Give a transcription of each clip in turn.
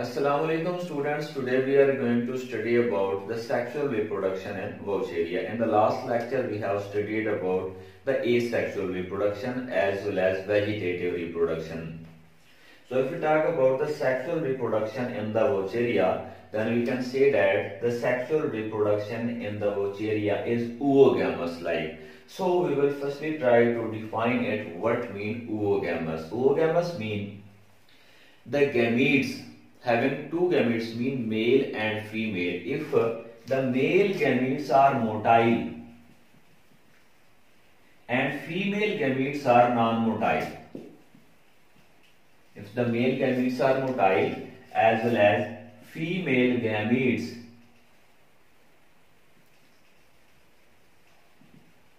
Assalamu alaikum students. Today we are going to study about the sexual reproduction in Vaucheria. In the last lecture we have studied about the asexual reproduction as well as vegetative reproduction. So if we talk about the sexual reproduction in the Vaucheria, then we can say that the sexual reproduction in the Vaucheria is oogamous like. So we will firstly try to define it what mean oogamous. Oogamous mean the gametes having two gametes mean male and female. If uh, the male gametes are motile and female gametes are non-motile. If the male gametes are motile as well as female gametes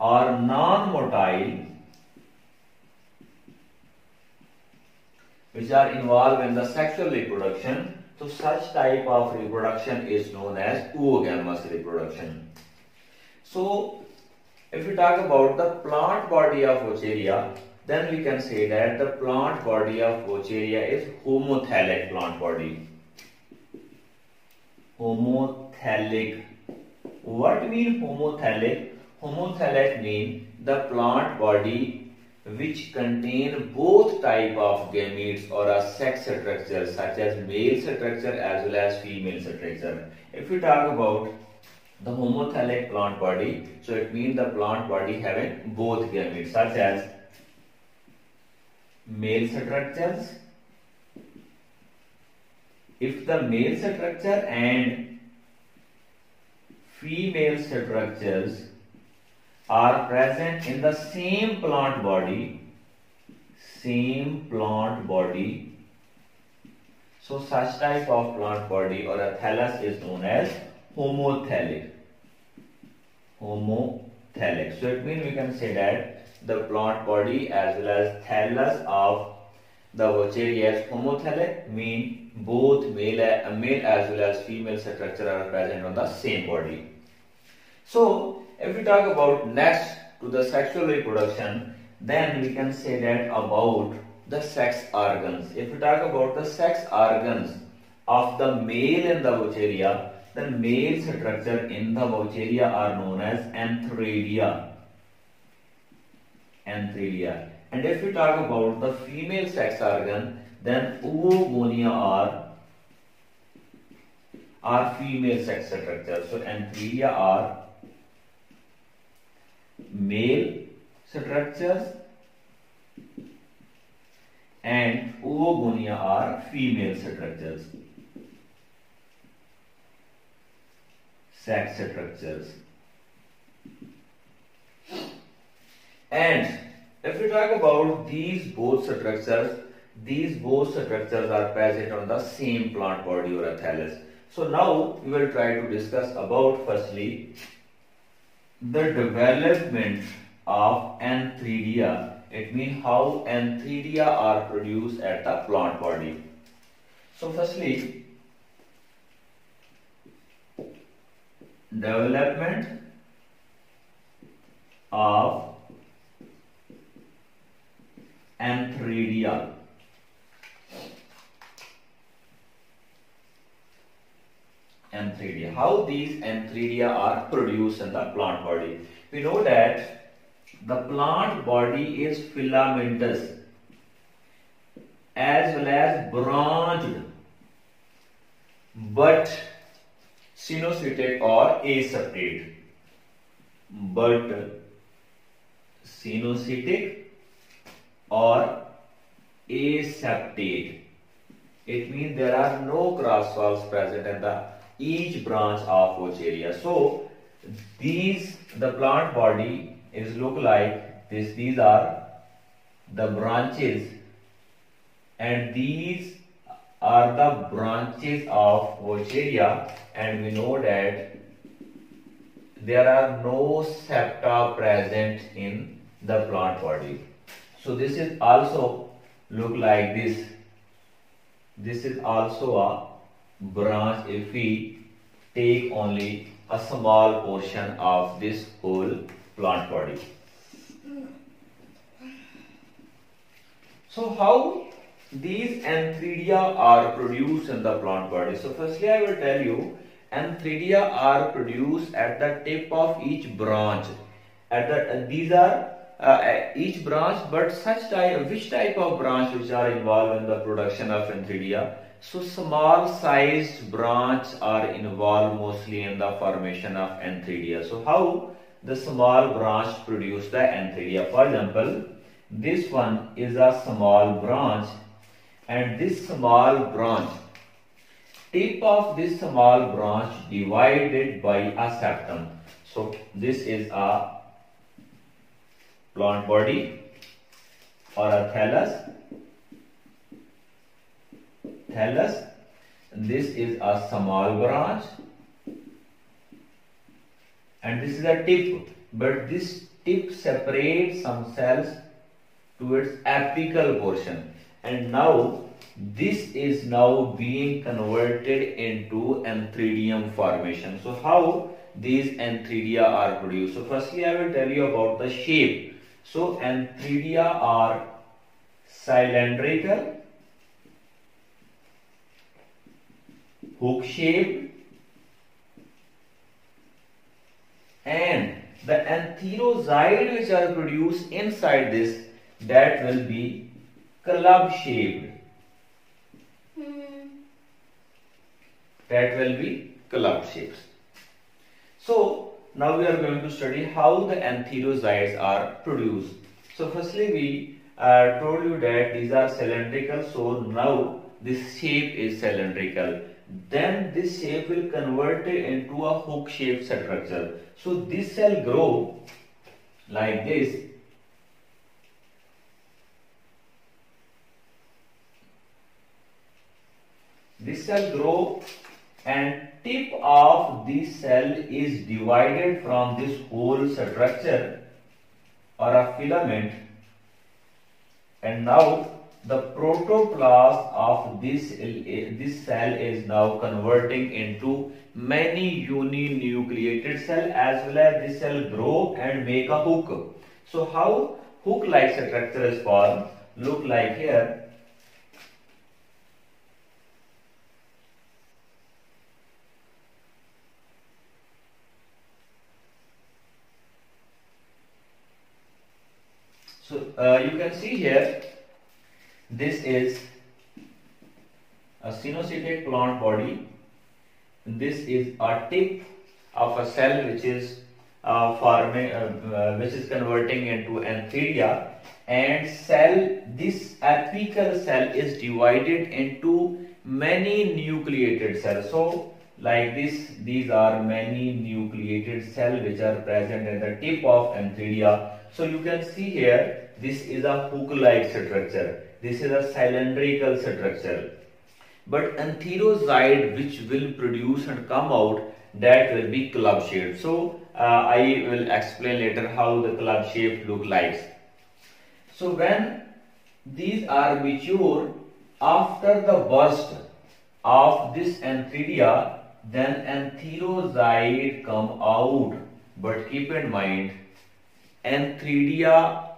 are non-motile which are involved in the sexual reproduction. So such type of reproduction is known as oogamous reproduction. So if we talk about the plant body of Vaucheria, then we can say that the plant body of Vaucheria is homothallic plant body. Homothallic. What mean homothallic? Homothallic mean the plant body which contain both type of gametes or a sex structure such as male structure as well as female structure. If we talk about the homothallic plant body, so it means the plant body having both gametes such as male structures. If the male structure and female structures are present in the same plant body, same plant body. So such type of plant body or a thallus is known as homothallic. Homothallic. So it means we can say that the plant body as well as thallus of the Vaucheria is homothallic mean both male, male as well as female structure are present on the same body. So if we talk about next to the sexual reproduction, then we can say that about the sex organs. If we talk about the sex organs of the male in the Vaucheria, the male structure in the Vaucheria are known as antheridia. Antheridia. And if we talk about the female sex organ, then oogonia are are female sex structure. So antheridia are male structures and oogonia are female structures. Sex structures. And if we talk about these both structures, these both structures are present on the same plant body or a thallus. So now we will try to discuss about firstly the development of antheridia. It means how antheridia are produced at the plant body. So firstly, development of antheridia. antheridia. How these antheridia are produced in the plant body? We know that the plant body is filamentous as well as branched but cenocytic or aseptate but cenocytic or aseptate. It means there are no cross valves present in the each branch of Vaucheria. So these the plant body is look like this. These are the branches and these are the branches of Vaucheria and we know that there are no septa present in the plant body. So this is also look like this. This is also a branch if we take only a small portion of this whole plant body. So how these antheridia are produced in the plant body. So firstly I will tell you antheridia are produced at the tip of each branch. At the these are uh, each branch but such type which type of branch which are involved in the production of antheridia uh, so small sized branch are involved mostly in the formation of antheridia uh, so how the small branch produce the antheridia uh, for example this one is a small branch and this small branch tip of this small branch divided by a septum so this is a plant body or a thallus. Thallus. This is a small branch and this is a tip but this tip separates some cells to its apical portion and now this is now being converted into antheridium formation. So how these antheridia are produced? So firstly I will tell you about the shape so antheridia are cylindrical, hook shaped and the antherozoid which are produced inside this that will be club shaped. Hmm. That will be club shapes. So now we are going to study how the antherozoids are produced. So firstly we uh, told you that these are cylindrical. So now this shape is cylindrical. Then this shape will convert into a hook shaped structure. So this cell grow like this. This cell grow and tip of this cell is divided from this whole structure or a filament and now the protoplast of this, this cell is now converting into many uninucleated cell as well as this cell grow and make a hook. So how hook like structure is formed? Look like here So uh, you can see here, this is a cenocytic plant body. This is a tip of a cell which is uh, forming, uh, uh, which is converting into anthelia and cell. This apical cell is divided into many nucleated cells. So like this, these are many nucleated cells which are present at the tip of antheridia so you can see here, this is a hook-like structure. This is a cylindrical structure. But antherozoid which will produce and come out, that will be club shaped. So uh, I will explain later how the club shape look like. So when these are mature, after the burst of this antheridia, then antherozoid come out. But keep in mind, Antheridia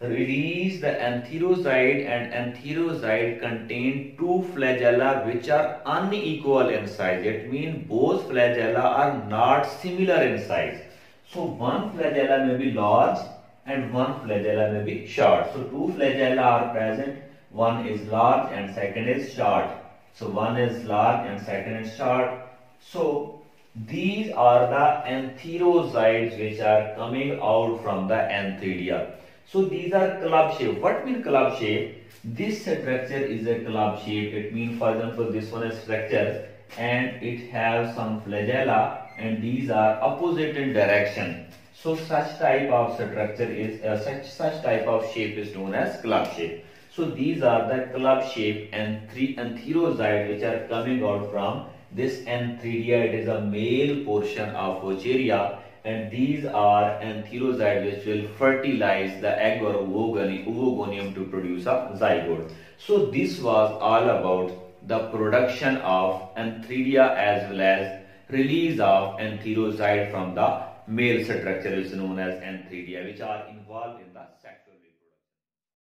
release the antherozoid and antherozoid contain two flagella which are unequal in size. It means both flagella are not similar in size. So one flagella may be large and one flagella may be short. So two flagella are present. One is large and second is short. So one is large and second is short. So these are the antherozoids which are coming out from the antheridia. So these are club shape. What mean club shape? This structure is a club shape. It means for example this one is structure and it has some flagella and these are opposite in direction. So such type of structure is uh, such such type of shape is known as club shape. So these are the club shape and three which are coming out from this antheridia, it is a male portion of Vaucheria and these are antherozoids which will fertilize the egg or oogonium to produce a zygote. So this was all about the production of antheridia as well as release of antherozoid from the male structure which is known as antheridia which are involved in